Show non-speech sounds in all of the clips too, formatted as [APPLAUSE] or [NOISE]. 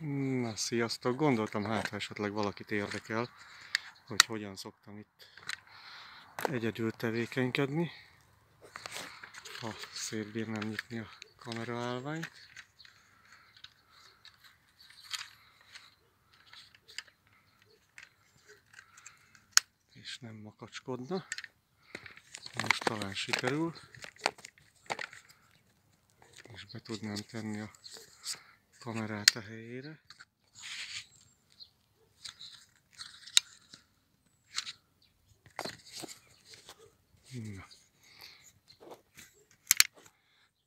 Na, sziasztok! Gondoltam, hát ha esetleg valakit érdekel, hogy hogyan szoktam itt egyedül tevékenykedni, ha szétbírnám nyitni a kameraállványt. És nem makacskodna. Most talán sikerül. És be tudnám tenni a kamerát a helyére. Na.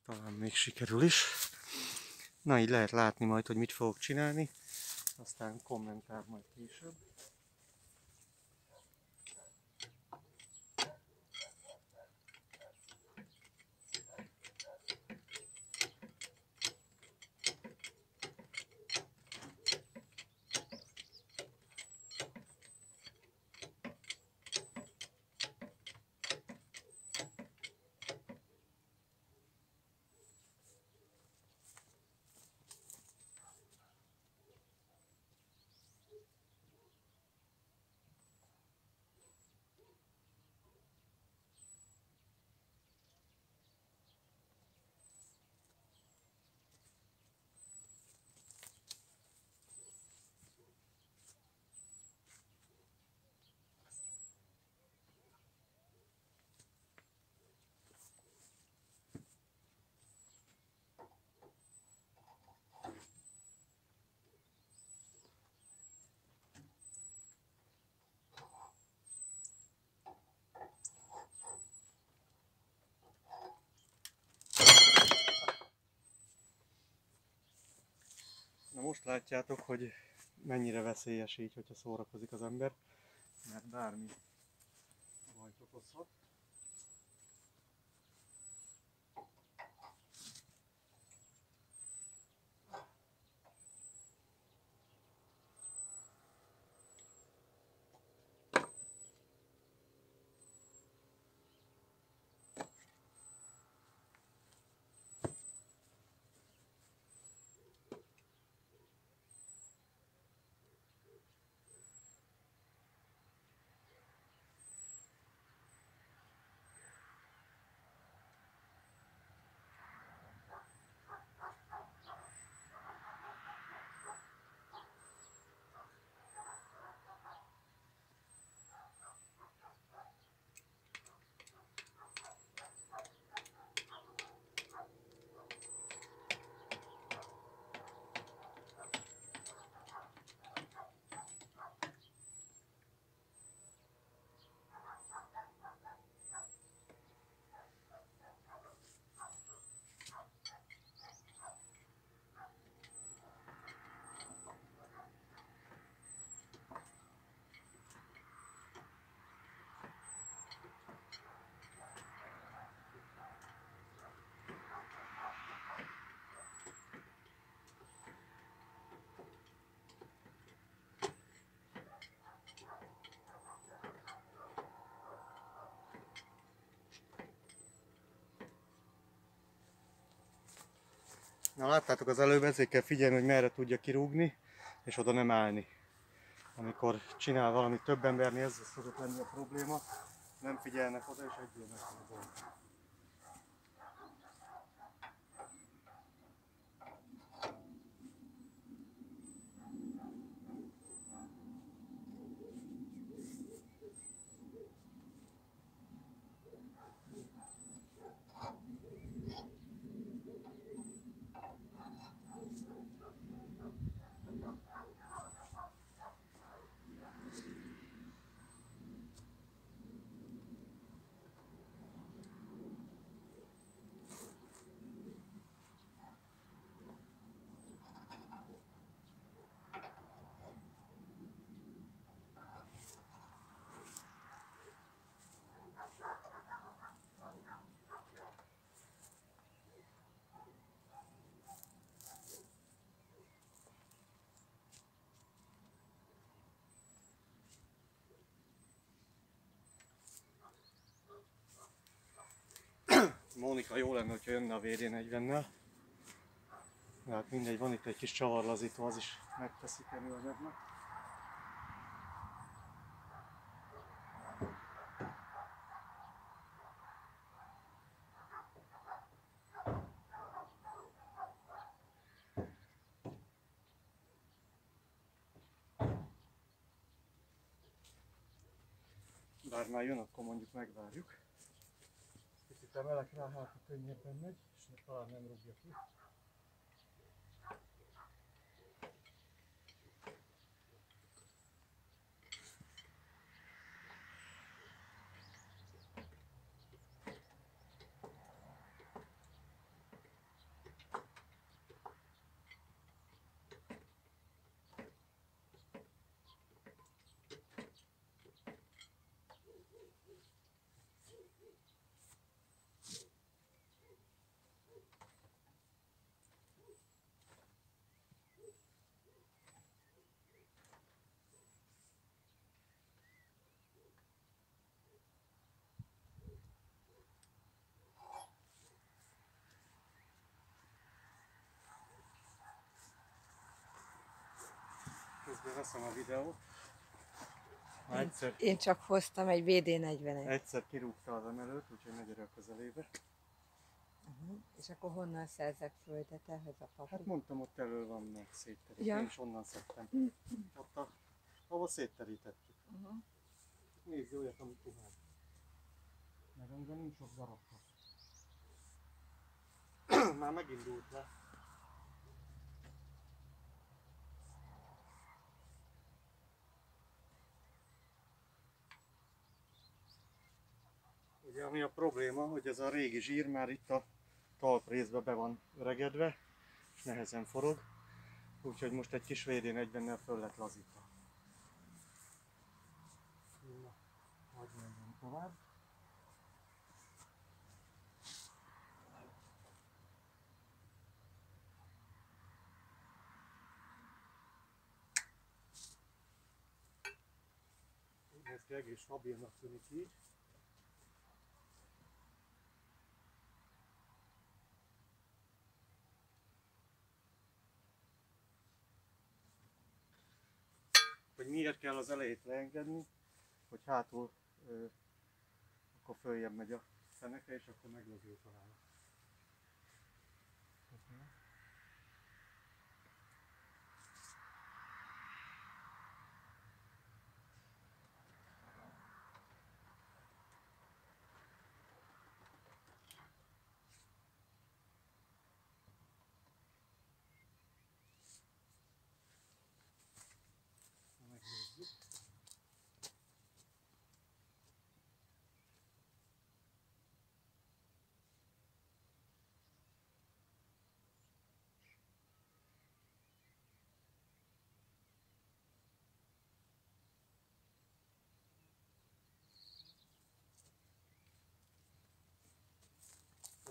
Talán még sikerül is. Na így lehet látni majd, hogy mit fogok csinálni. Aztán kommentál majd később. Most látjátok, hogy mennyire veszélyes így, hogyha szórakozik az ember, mert bármi bajt okozhat. Na láttátok az előbb, ezért kell figyelni, hogy merre tudja kirúgni, és oda nem állni. Amikor csinál valami több embernél, ez szokott lenni a probléma, nem figyelnek oda, és egyből Mónika jó lenne, hogyha jönne a VD40-nel. De hát mindegy, van itt egy kis csavarlazító, az is megteszik előanyagnak. Bár már jön, akkor mondjuk megvárjuk. Picit emelek rá, hát ha könnyebben megy, és talán nem rúgja ki. Közben veszem a videót. Egyszer, Én csak hoztam egy VD41. egyszer kirúgta az emelőt, úgyhogy ne gyere a közelébe. Uh-huh. És akkor honnan szerzek földet ehhez a papu? Hát mondtam, ott elől van meg szétterítve, Ja. én is onnan szedtem. Ott a, ahol szétterítettük. Uh-huh. Nézd olyat, amit. Meg amiben nincs sok darabka. [CLEARS THROAT] Már megindult le. Ugye ami a probléma, hogy ez a régi zsír már itt a talprészbe be van öregedve, és nehezen forog. Úgyhogy most egy kis VD40-nel föl lett lazítva. Hadd menjünk tovább. Ez egész stabilnak tűnik így. Miért kell az elejét leengedni, hogy hátul ö, akkor följebb megy a feneke, és akkor talán. Megnézzük.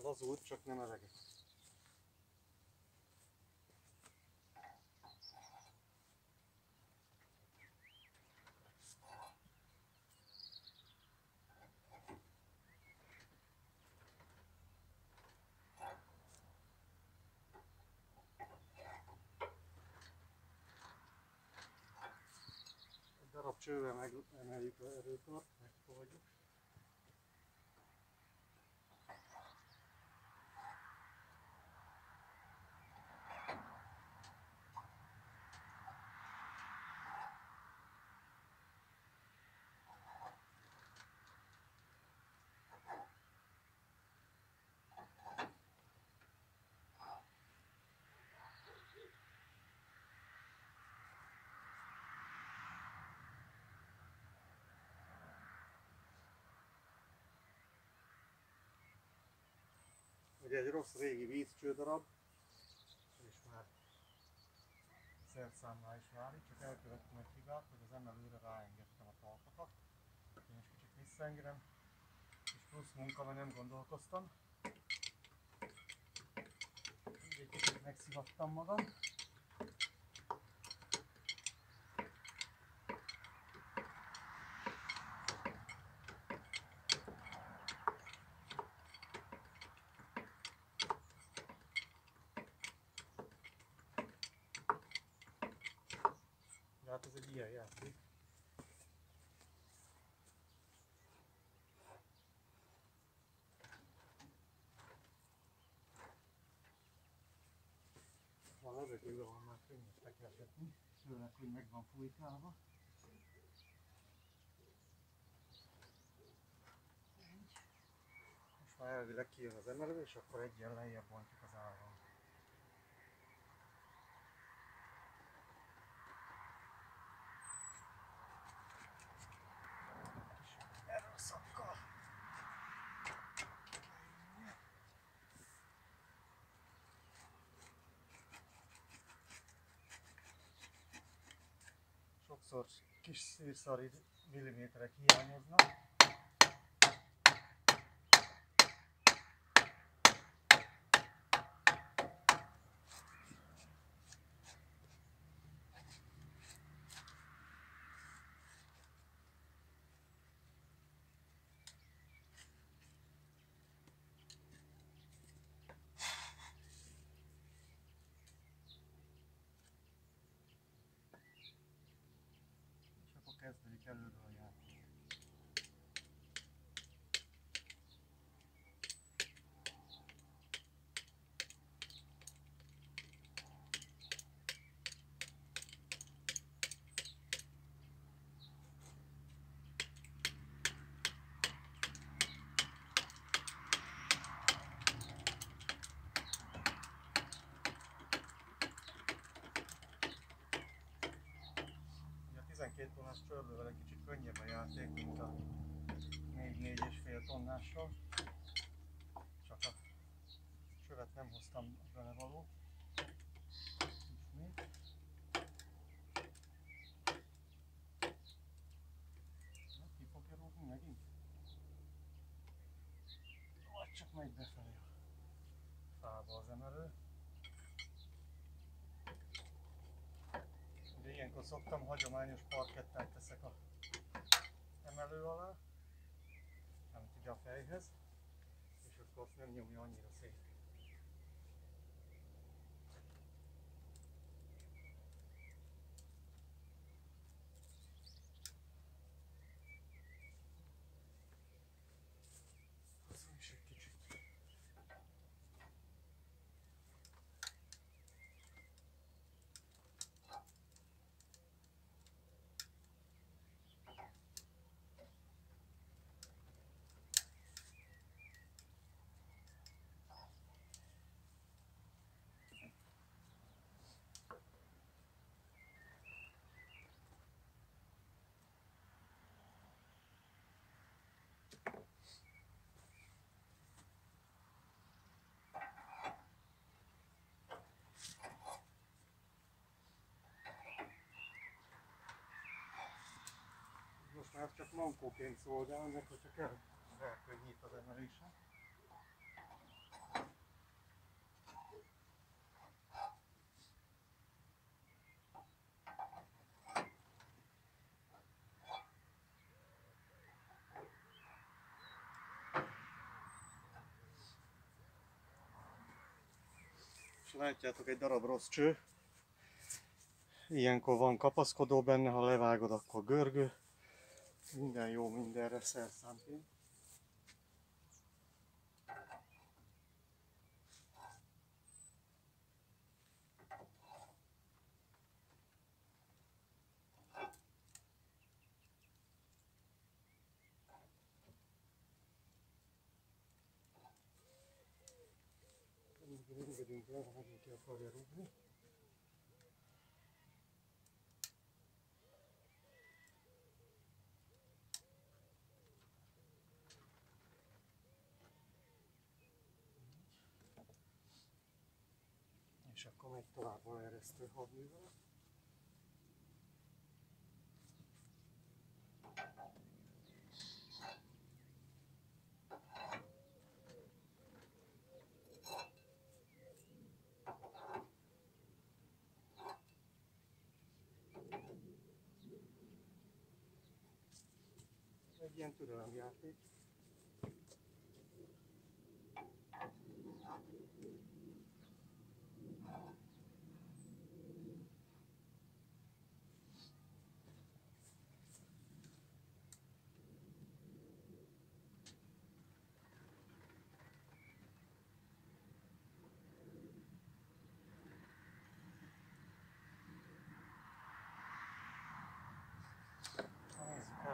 Lazult, csak nem. Egy darab csővel megemeljük a erőtart, Ugye egy rossz régi vízcsődarab, és már szerszámnál is válik, csak elkövettem egy hibát, hogy az emelőre ráengedtem a talpakat. Én is kicsit visszaengedem, és plusz munka, mert nem gondolkoztam. Így egy kicsit megszivattam magam. ilyen játék. Van levegő, ahol már könnyebb tekergetni, főleg, hogy meg van fújkálva. Most már elvileg kijön az emelő, és akkor egyen lejjebb bontjuk az áron. Kis szírszari milliméterek hiányoznak. És akkor kezdődik előről a játék. Ugye a 12 tonnás csördővel egy kicsit játék, mint a 4-4,5 tonnással. Csak a csövet nem hoztam vele való. Ismét. Na, ki fogja rúgni megint? Vagy csak megy befelé a fába az emelő. Ugye ilyenkor szoktam hagyományos parkettát teszek a emelő alá, amit ugye a fejhez, és akkor azt nem nyomja annyira szét. Most már csak mankóként szolgál, meg hogyha kell, elkönnyít az emelésen. És látjátok egy darab rossz cső. Ilyenkor van kapaszkodó benne, ha levágod, akkor görgő. Minden jó mindenre szerszámként. Engedünk le, ha ki akarja rúgni. És akkor megy tovább a eresztő hadművel. Ez egy ilyen türelemjáték.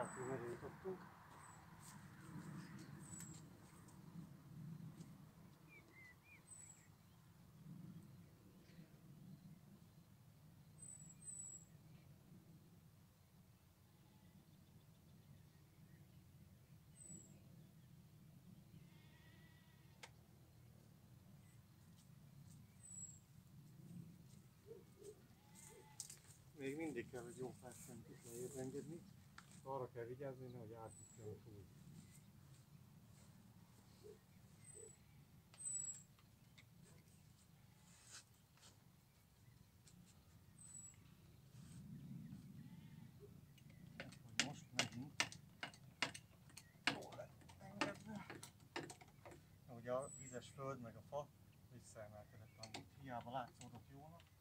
Merre jutottunk. Még mindig kell, hogy jó centit lejjebb engedni. Arra kell vigyázni, nehogy túl. Most megint jól lett engedve. Ugye a vízes föld meg a fa visszaemelkedett amúgy. Hiába látszódott jónak.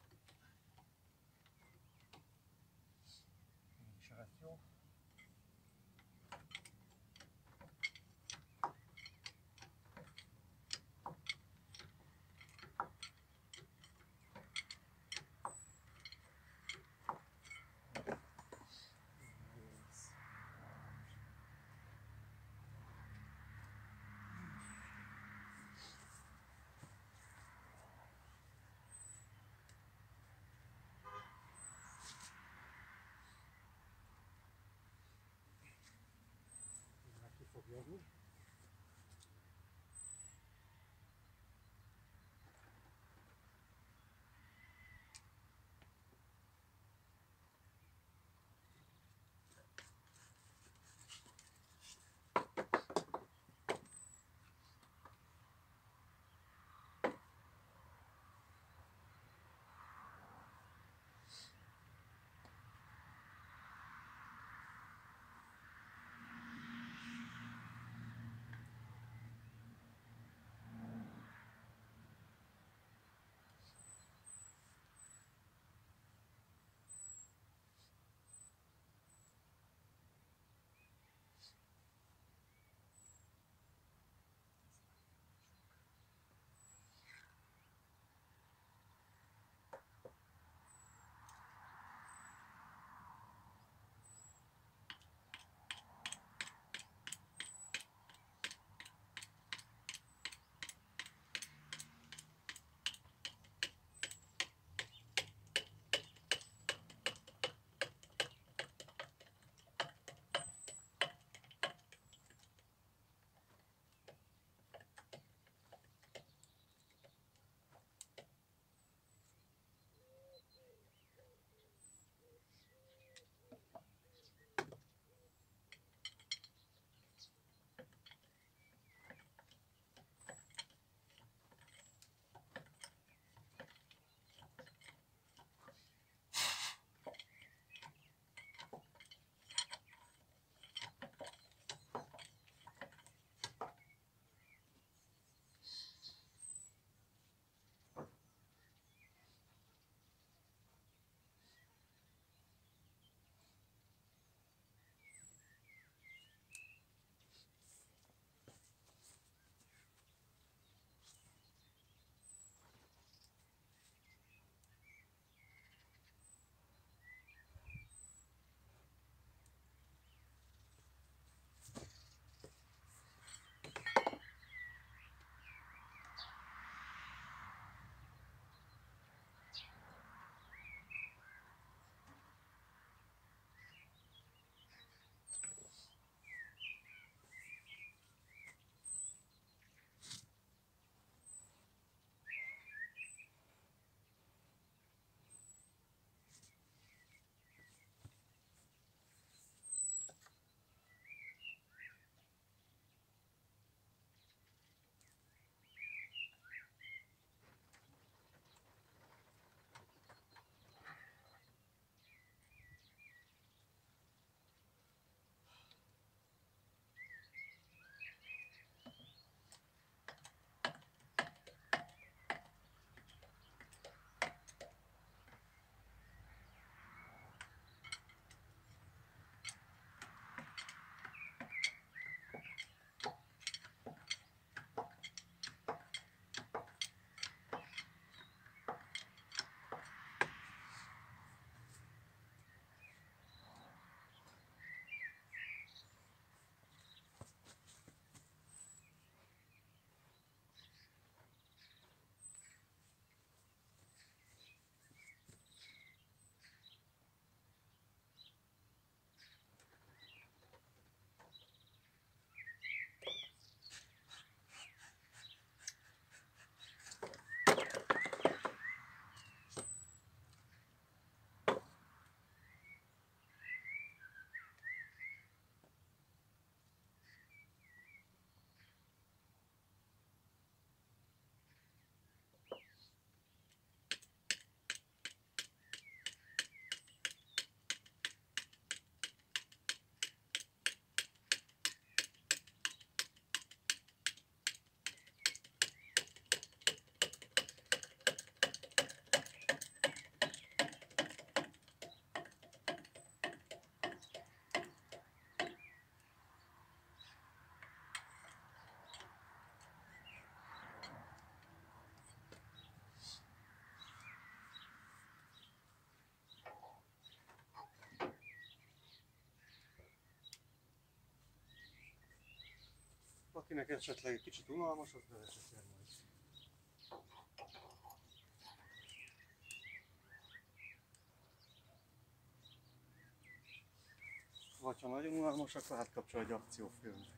Akinek esetleg egy kicsit unalmas, az beleteker majd. Vagy ha nagyon unalmas, akkor átkapcsol egy akciófilmre.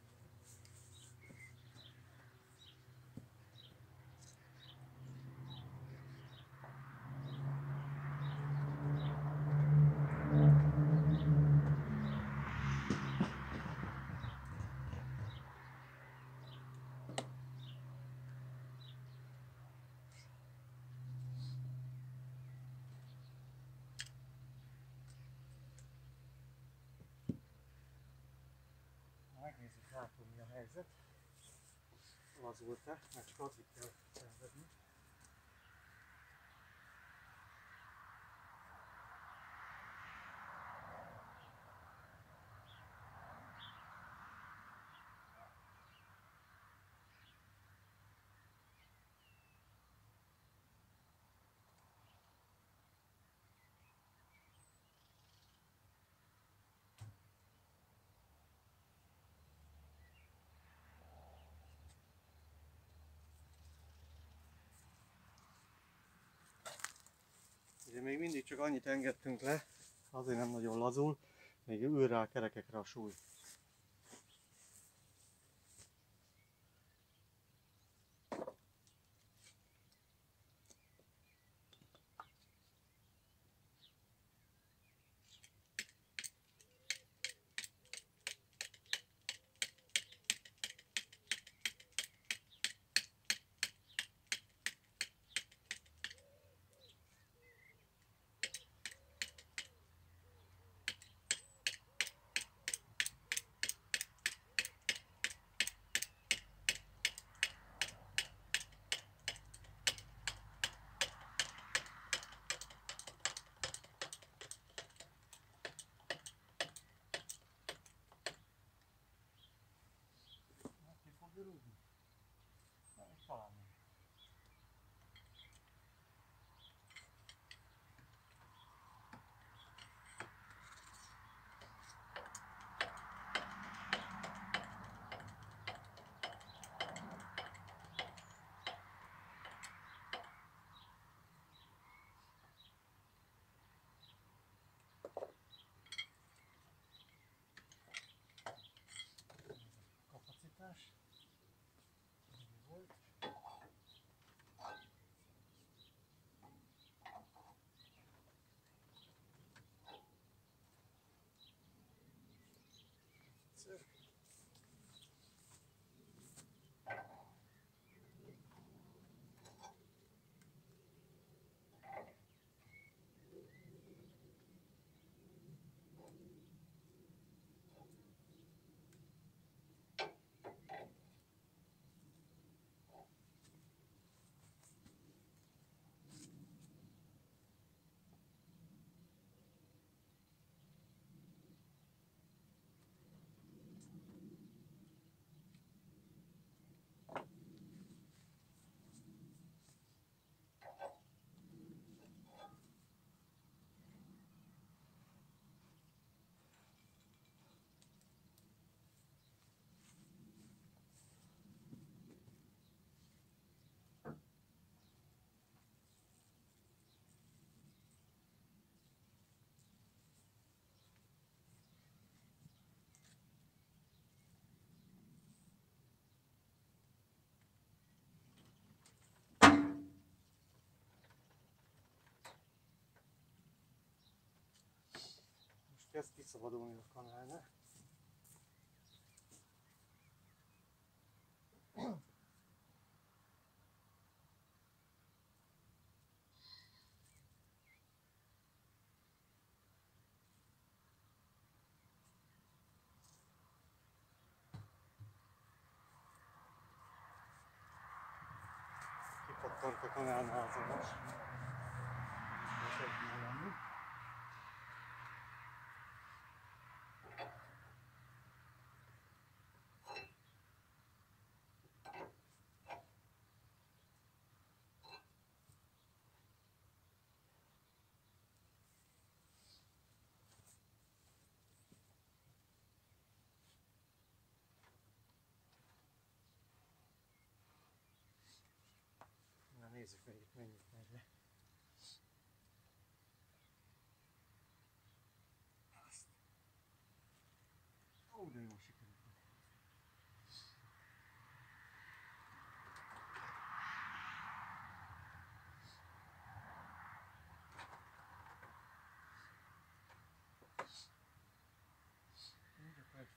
Megnézzük hátul mi a helyzet. Lazult-e, mert csak addig kell szenvedni. Ugye még mindig csak annyit engedtünk le, azért nem nagyon lazul, még ül rá a kerekekre a súly. Most kezd kiszabadulni a kanálne. Kipattant a kanálnázolás. Most nézzük meg itt mennyit megy le. Azt. Ó, de jó sikerült. Így akkor egy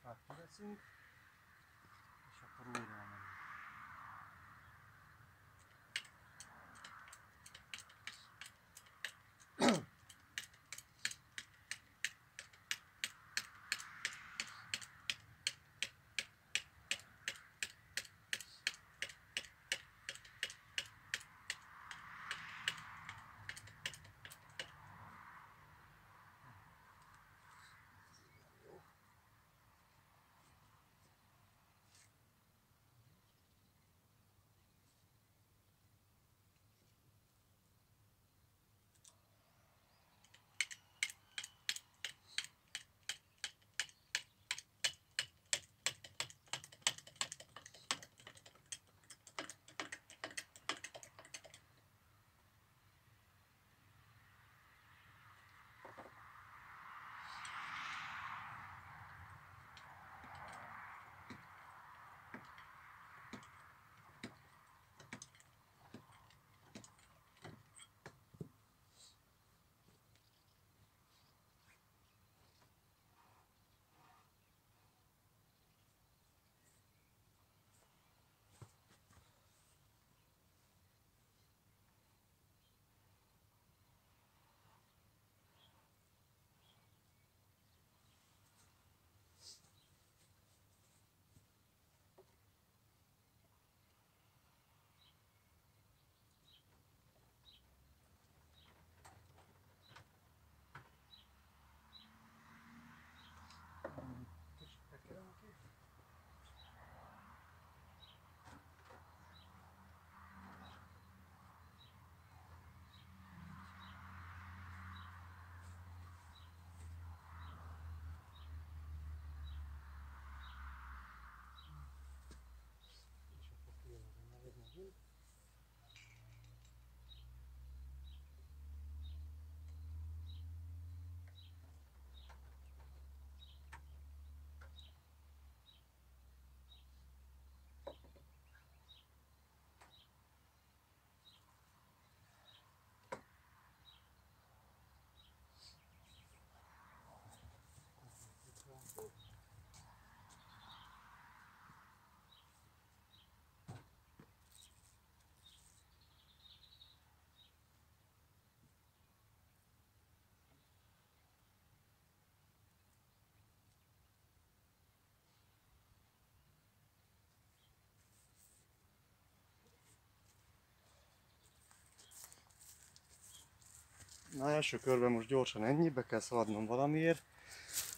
Na első körben most gyorsan ennyi, be kell szaladnom valamiért.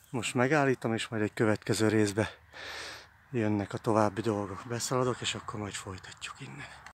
Most megállítom, és majd egy következő részbe jönnek a további dolgok. Beszaladok, és akkor majd folytatjuk innen.